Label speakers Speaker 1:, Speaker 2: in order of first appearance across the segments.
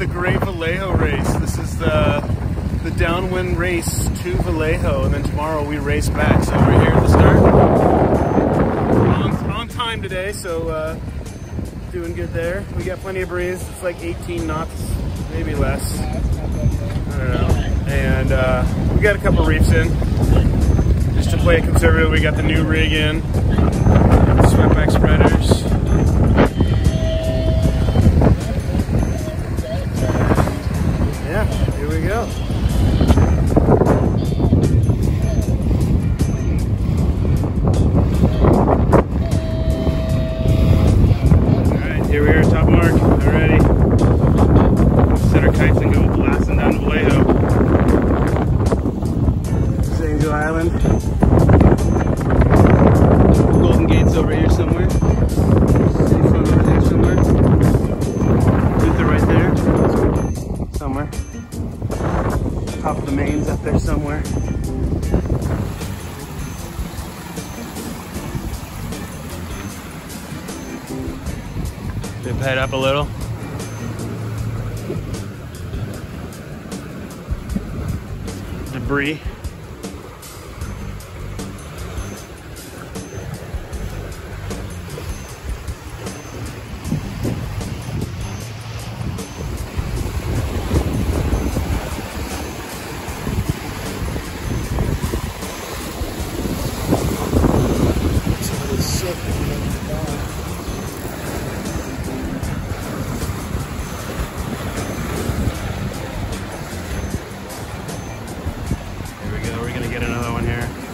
Speaker 1: the Great Vallejo race. This is the the downwind race to Vallejo, and then tomorrow we race back. So we're here at the start. On, on time today, so uh, doing good there. We got plenty of breeze. It's like 18 knots, maybe less. I don't know. And uh, we got a couple reefs in. Just to play it conservative, we got the new rig in. Sweptback spreaders. Dip head up a little. Debris. Get another one here.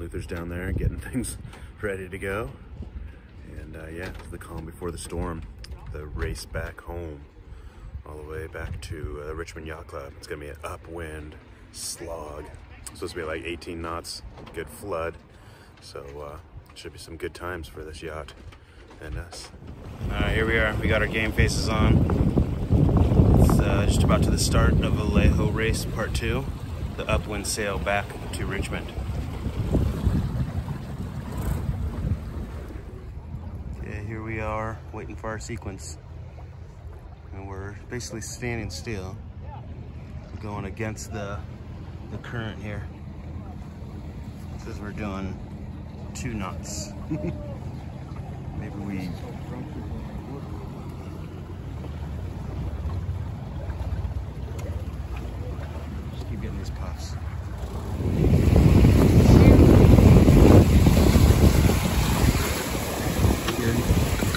Speaker 1: Luther's down there getting things ready to go. And uh, yeah, the calm before the storm. The race back home, all the way back to uh, Richmond Yacht Club. It's gonna be an upwind slog. It's supposed to be like 18 knots, good flood. So uh, should be some good times for this yacht and us. All right, here we are. We got our game faces on. It's uh, just about to the start of Vallejo race part two, the upwind sail back to Richmond. Here waiting for our sequence. And we're basically standing still, going against the, the current here. Says we're doing two knots. Maybe we getting these puffs. Is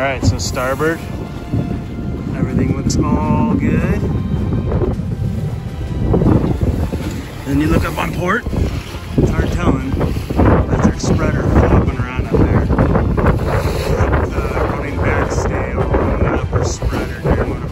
Speaker 1: All right, so starboard. Everything looks all good. Then you look up on port. It's hard telling. That's our spreader flopping around up there. That uh, running backstay on the upper spreader during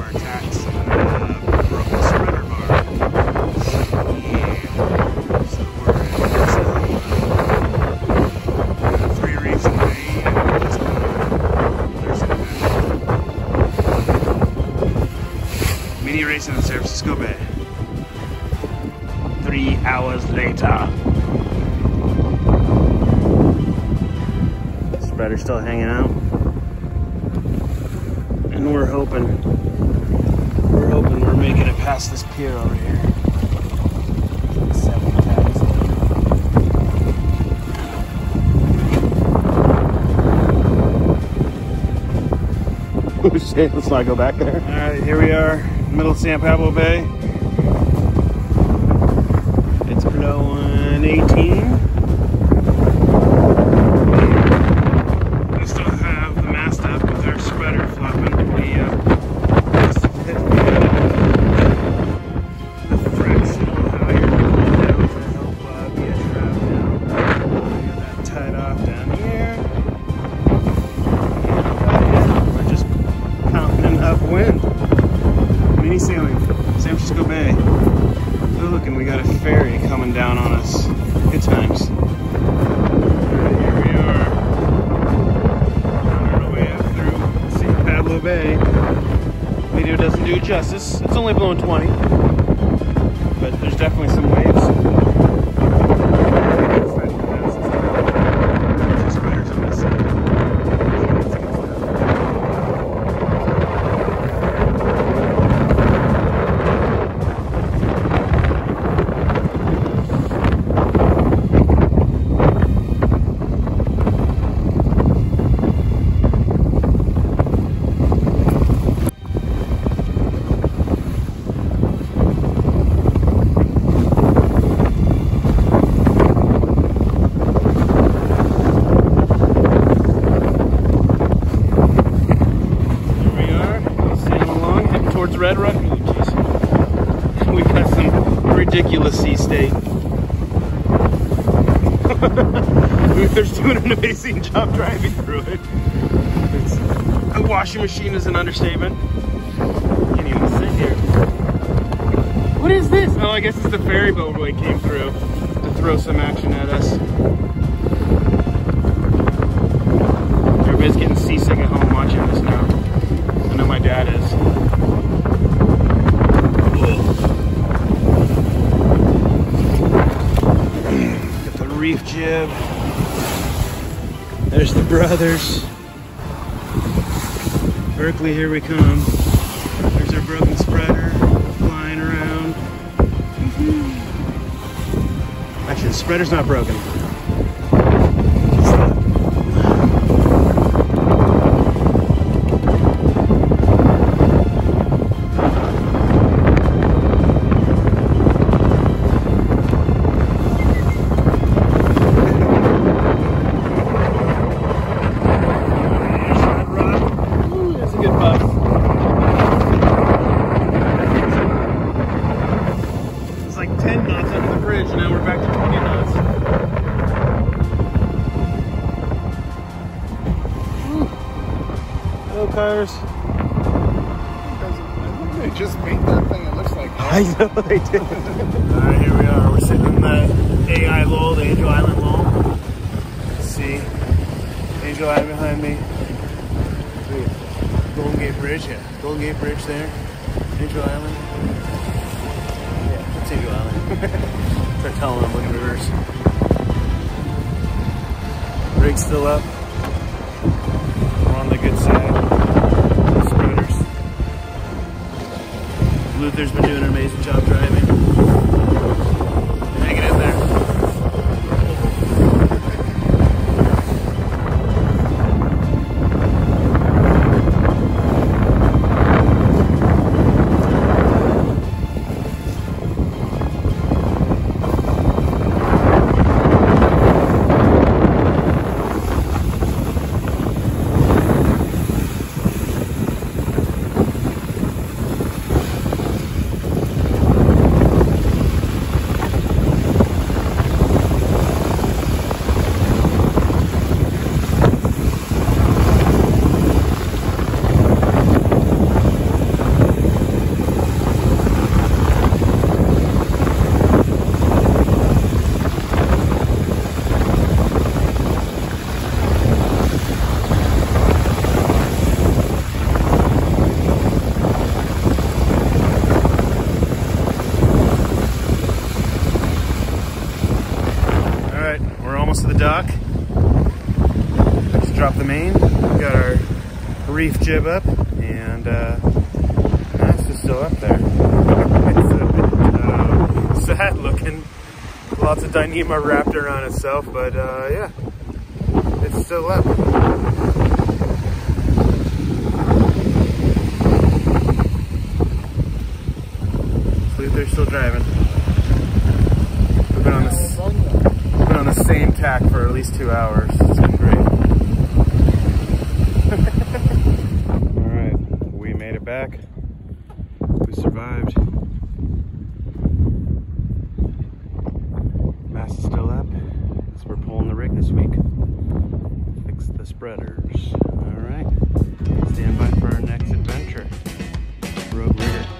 Speaker 1: Spreader's still hanging out. And we're hoping, we're hoping we're making it past this pier over here.
Speaker 2: Oh shit, let's not go back there.
Speaker 1: All right, here we are, middle of San Pablo Bay. It's Pernod 118. Bay. Video doesn't do it justice. It's only blowing 20. But there's definitely some waves. Spiders on this side. Here we are, sailing along, heading towards Red Rock. Ooh, jeez. We've got some ridiculous sea state. Luther's doing an amazing job driving through it. It's, a washing machine is an understatement. Can't even sit here. What is this? Oh, I guess it's the ferry boat we came through to throw some action at us. Everybody's getting seasick at home watching this now. I know my dad is. Got the reef jib. There's the brothers. Berkeley, here we come. There's our broken spreader flying around. Actually, the spreader's not broken. Knots bridge, and now we're back to 20 knots. Whew. Hello, cars.
Speaker 3: They just made that thing. It looks like.
Speaker 1: I know they did. Alright, here we are. We're sitting in the AI lull, the Angel Island lull. See Angel Island behind me. Golden Gate Bridge, yeah. Golden Gate Bridge there. Angel Island. Angel Island. Start telling them, look in reverse. Rig's still up. We're on the good side. Spreaders. Luther's been doing an amazing job driving. Dock. Just dropped the main. Got our reef jib up, and uh, mast is still up there. it's a bit uh, sad looking. Lots of Dyneema wrapped around itself, but uh, yeah, it's still up. Luther's still driving. back for at least two hours. It's been great. All right, we made it back. We survived. Mast is still up, so we're pulling the rig this week. Fix the spreaders. All right, stand by for our next adventure. Rogue Rigger.